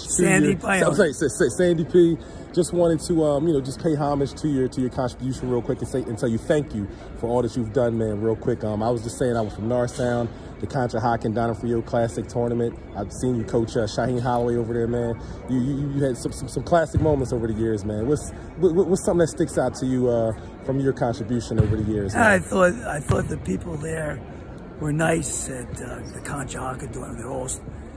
Sandy your, Pione. I'm sorry, Sandy P. Just wanted to, um, you know, just pay homage to your to your contribution real quick and say and tell you thank you for all that you've done, man. Real quick, um, I was just saying I was from Norristown, the Conshohocken Donofrio Classic Tournament. I've seen you coach uh, Shaheen Holloway over there, man. You you, you had some, some, some classic moments over the years, man. What's what, what's something that sticks out to you uh, from your contribution over the years? Man? I thought I thought the people there were nice at uh, the Conshohocken doing their all.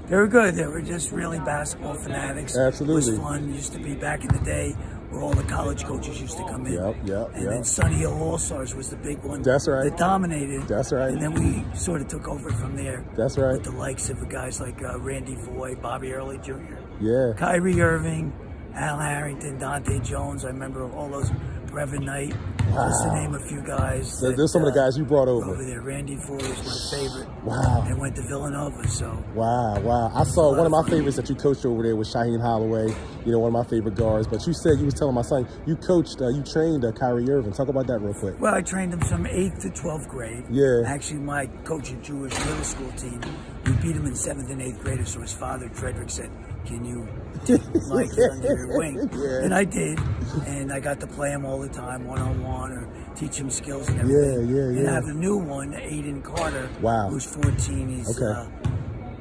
They were good. They were just really basketball fanatics. Absolutely. It was fun. It used to be back in the day where all the college coaches used to come in. Yep, yep, And yep. then Sonny Hill All Stars was the big one. That's right. That dominated. That's right. And then we sort of took over from there. That's right. With the likes of guys like uh, Randy Foye, Bobby Early Jr., Yeah. Kyrie Irving, Al Harrington, Dante Jones. I remember all those. Brevin Knight, just to name a few guys. That, there's some of the uh, guys you brought over. over there. Randy Foye was my favorite. Wow. And went to Villanova, so. Wow, wow. I saw one of my favorites that you coached over there was Shaheen Holloway, you know, one of my favorite guards. But you said you was telling my son, you coached, uh, you trained uh, Kyrie Irving. Talk about that real quick. Well, I trained him from 8th to 12th grade. Yeah. Actually, my coaching Jewish middle school team, we beat him in 7th and 8th grade. So his father, Frederick, said, can you take Mike under your wing? Yeah. And I did. And I got to play him all the time, one-on-one, or teach him skills and everything. Yeah, yeah, And yeah. I have a new one, Aiden Carter, Wow. who's 14. He's, Okay. uh,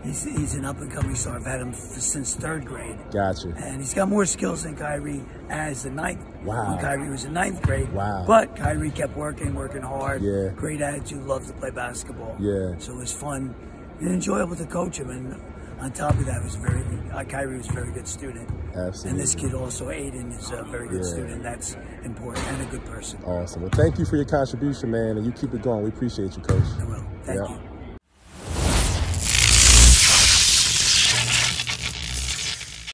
he's, he's an up-and-coming star. I've had him since third grade. Gotcha. And he's got more skills than Kyrie as the ninth. Wow. When Kyrie was in ninth grade. Wow. But Kyrie kept working, working hard. Yeah. Great attitude, loved to play basketball. Yeah. So it was fun and enjoyable to coach him. And on top of that, was very uh, Kyrie was a very good student. Absolutely. And this kid also, Aiden, is a very good Yeah. student. That's important and a good person. Awesome. Well, thank you for your contribution, man, and you keep it going. We appreciate you, Coach. I will. Thank Yeah. you.